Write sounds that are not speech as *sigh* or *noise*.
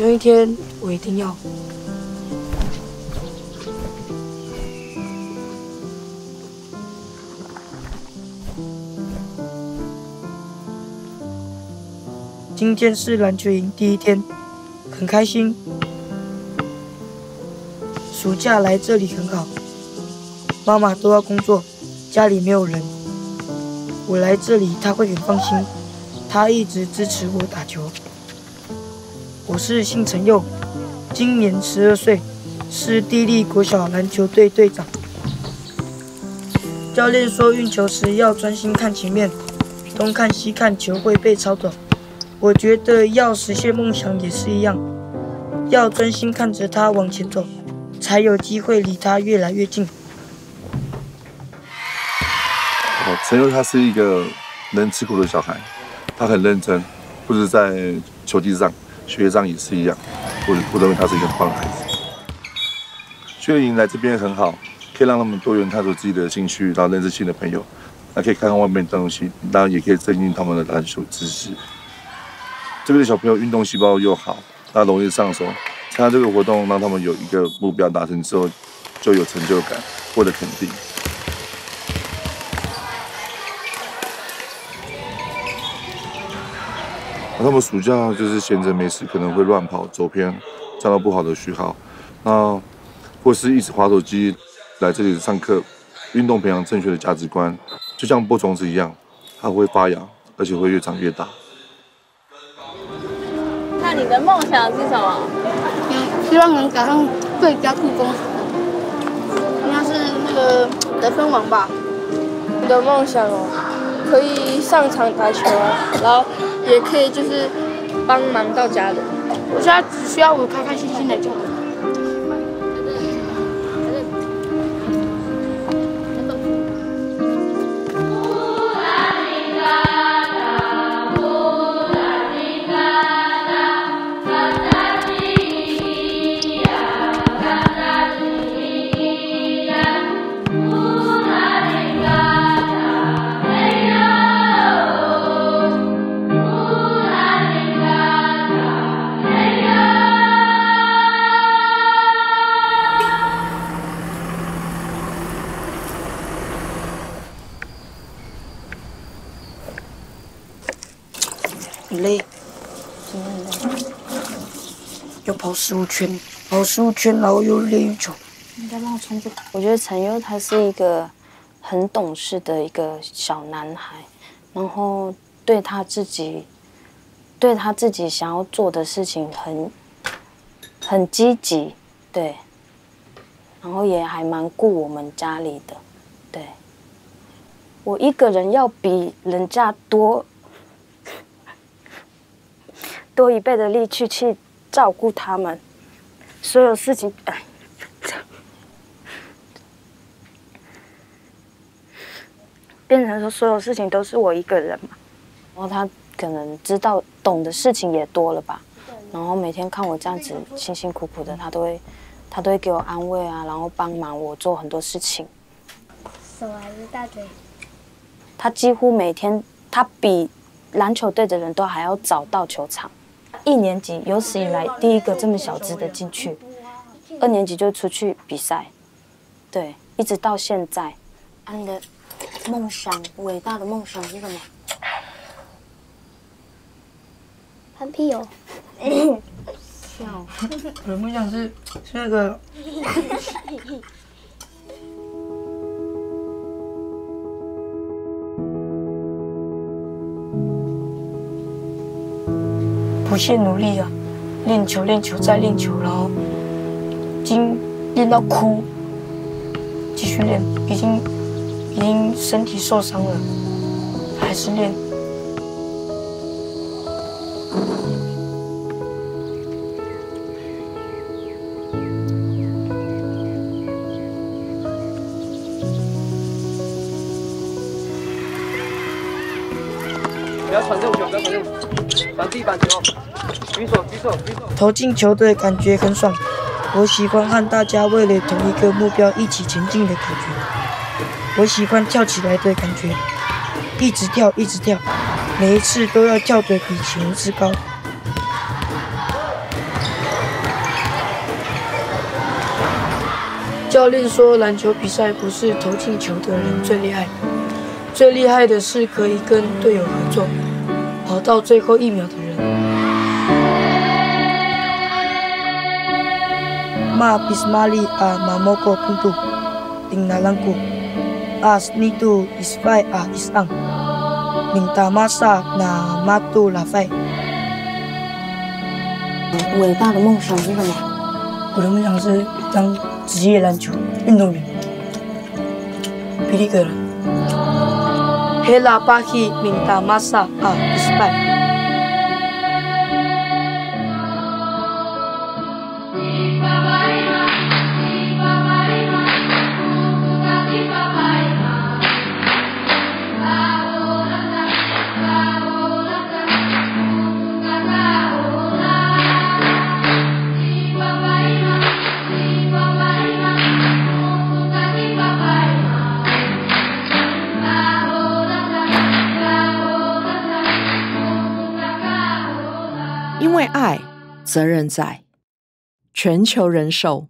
有一天我一定要。今天是篮球营第一天，很开心。暑假来这里很好，妈妈都要工作，家里没有人，我来这里她会很放心，她一直支持我打球。我是姓陈佑，今年十二岁，是地利国小篮球队队长。教练说运球时要专心看前面，东看西看球会被抄走。我觉得要实现梦想也是一样，要专心看着他往前走，才有机会离他越来越近。哦，陈佑他是一个能吃苦的小孩，他很认真，不止在球技上，学业上也是一样。我我认为他是一个很棒的孩子。训练营来这边很好，可以让他们多元探索自己的兴趣，然后认识新的朋友，那可以看看外面的东西，当然也可以增进他们的篮球知识。这边的小朋友运动细胞又好，那容易上手。参加这个活动，让他们有一个目标达成之后，就有成就感，获得肯定。他们暑假就是闲着没事，可能会乱跑、走偏，占到不好的序号。那或是一直滑手机来这里上课，运动培养正确的价值观，就像播种子一样，它会发芽，而且会越长越大。那你的梦想是什么？希望能考上最佳助攻，应该是那个得分王吧。你的梦想哦，可以上场打球啊，然后也可以就是帮忙到家人。我现在只需要我开开心心的就好。很累，真的很累。要跑十五圈，跑十五圈，然后又练运球。你再帮我冲这个。我觉得陈优他是一个很懂事的一个小男孩，然后对他自己，对他自己想要做的事情很很积极，对。然后也还蛮顾我们家里的，对。我一个人要比人家多。多一倍的力气去照顾他们，所有事情，哎变成说所有事情都是我一个人嘛。然后他可能知道懂的事情也多了吧。然后每天看我这样子辛辛苦苦的，他都会他都会给我安慰啊，然后帮忙我做很多事情。手还是大腿？他几乎每天，他比篮球队的人都还要早到球场。一年级有史以来第一个这么小只的进去，二年级就出去比赛，对，一直到现在。你的梦想，伟大的梦想是什么？潘屁友。*laughs* *laughs* 笑。*laughs* 我的梦想是是那个。不懈努力啊，练球练球再练球，然后已经练到哭，继续练，已经已经身体受伤了，还是练。不要传这种不要传传地板球举手举手举手。投进球的感觉很爽我喜欢看大家为了同一个目标一起前进的感觉。我喜欢跳起来的感觉。一直跳一直跳每一次都要跳得比前一次高。教练说篮球比赛不是投进球的人最厉害。最厉害的是可以跟队友合作，跑到最后一秒的人。Ma bismali a mamoko puntu tingnalanku as nitu isfai a isang minta masa na matu lafai。伟大的梦想是什么？我的梦想是当职业篮球运动员。霹雳哥 hela pahi minta masa a ah, uspai. 爱，责任在。全球人寿。